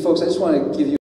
Folks, I just want to give you.